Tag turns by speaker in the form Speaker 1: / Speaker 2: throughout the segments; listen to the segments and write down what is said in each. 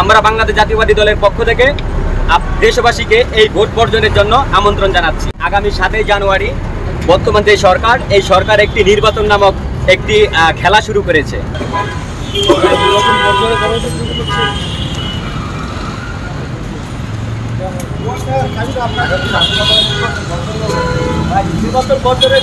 Speaker 1: আমরা বাংলাদেশ জাতীয়বাদী দলের পক্ষ থেকে দেশবাসীকে এই ভোট বর্জনের জন্য আমন্ত্রণ জানাচ্ছি। আগামী সাতই জানুয়ারি বর্তমান যে সরকার, এই সরকার একটি নির্বাচন নামক একটি খেলা শুরু করেছে। নির্বাচন বর্জনের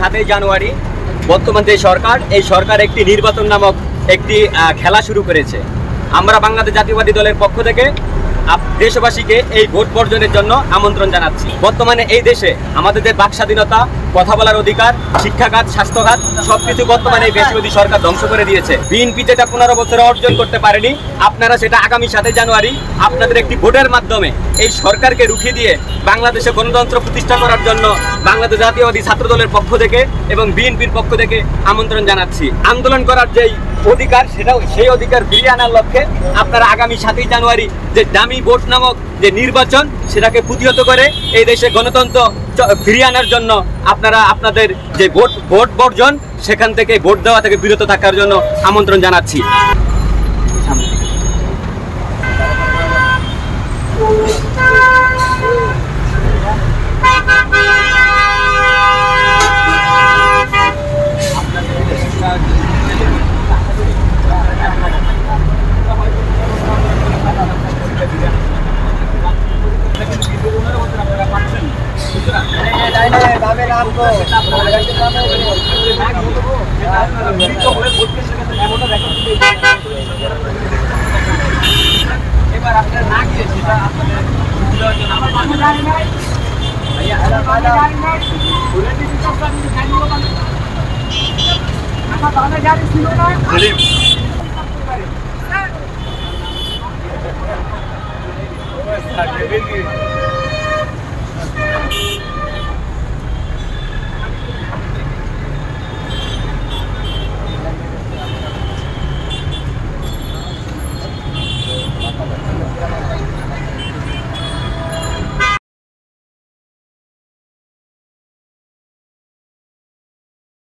Speaker 1: সাতই জানুয়ারি বর্তমান যে সরকার, এই সরকার একটি নির্বাচন নামক একটি খেলা শুরু করেছে। আমরা বাংলাদেশ জাতীয়বাদী দলের পক্ষ থেকে দেশবাসীকে এই ভোট বর্জনের জন্য আমন্ত্রণ জানাচ্ছি। বর্তমানে এই দেশে আমাদের যে বাক স্বাধীনতা, কথা বলার অধিকার, শিক্ষাখাত, স্বাস্থ্যখাত, সবকিছু বর্তমানে এই বেশিবাদী সরকার ধ্বংস করে দিয়েছে। বিএনপি যেটা পনেরো বছরে অর্জন করতে পারেনি, আপনারা সেটা আগামী সাতই জানুয়ারি আপনাদের একটি ভোটের মাধ্যমে এই সরকারকে রুখে দিয়ে বাংলাদেশে গণতন্ত্র প্রতিষ্ঠা করার জন্য বাংলাদেশ জাতীয়বাদী ছাত্র দলের পক্ষ থেকে এবং বিএনপির পক্ষ থেকে আমন্ত্রণ জানাচ্ছি। আন্দোলন করার যেই অধিকার, সেটাও সেই অধিকার ফিরিয়ে আনার লক্ষ্যে আপনারা আগামী সাতই জানুয়ারি যে দামি ভোট নামক যে নির্বাচন সেটাকে প্রতিহত করে এই দেশে গণতন্ত্র ফিরিয়ে আনার জন্য আপনারা আপনাদের যে ভোট ভোট বর্জন সেখান থেকে ভোট দেওয়া থেকে বিরত থাকার জন্য আমন্ত্রণ জানাচ্ছি। এবার আপনারা না গিয়ে সেটা আপনাদের বুঝে দেওয়ার জন্য আমার
Speaker 2: ছিল না